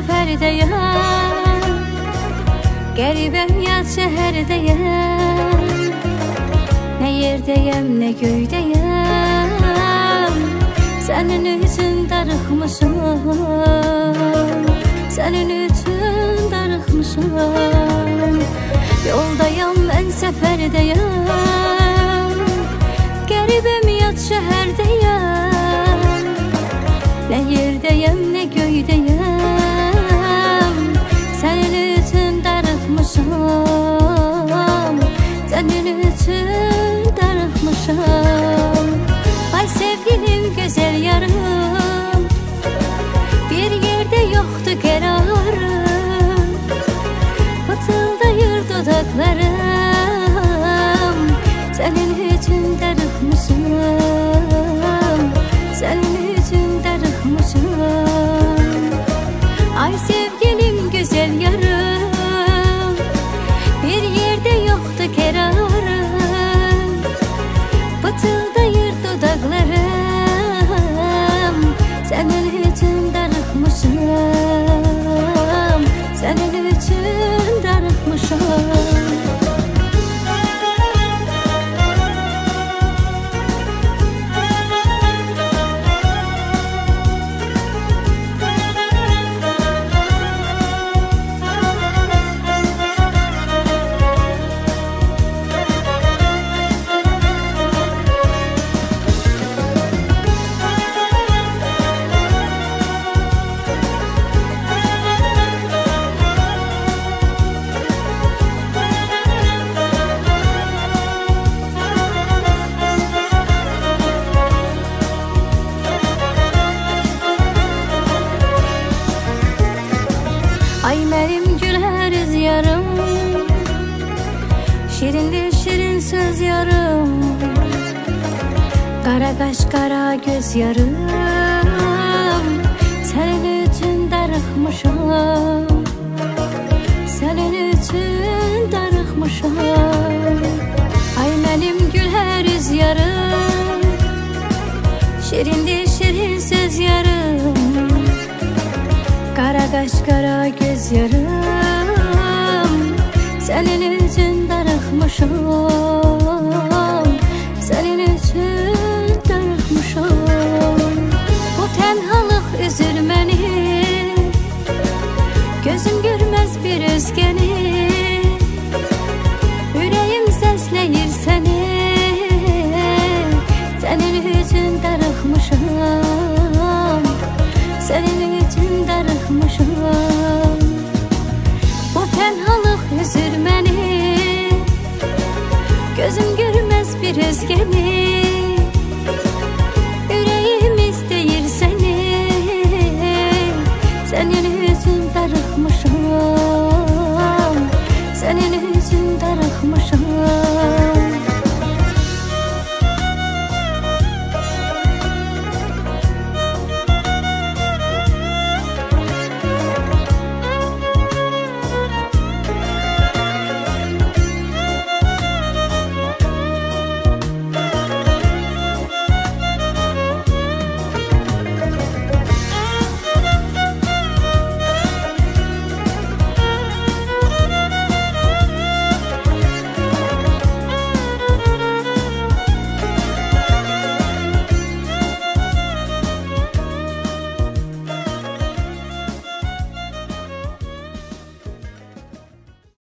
səfərdəyəm Qəribəm yad şəhərdəyəm Nə yerdəyəm, nə göydəyəm Sənin üçün darıxmışam Sənin üçün darıxmışam Yoldayam, mən səfərdəyəm Qəribəm yad şəhərdəyəm Nə yerdəyəm, nə göydəyəm darıxmışam Sənin üçün darıxmışam Sənin Ay mənim gülər üz yarım. Şirindir şirin söz yarım. Qara qaş, qara göz yarım. Sənin üçün darıxmışam. Sənin üçün darıxmışam. Ay mənim gülər üz yarım. Şirindir şirin söz yarım qaş, qara göz yarım. Sənin üçün darıxmışam. Sənin üçün darıxmışam. Bu tənhalıq üzür məni. Gözüm görməz bir özgəni biliriz gene Yüreğim isteyir seni. Senin yüzün darıkmışım Senin yüzün darıkmışım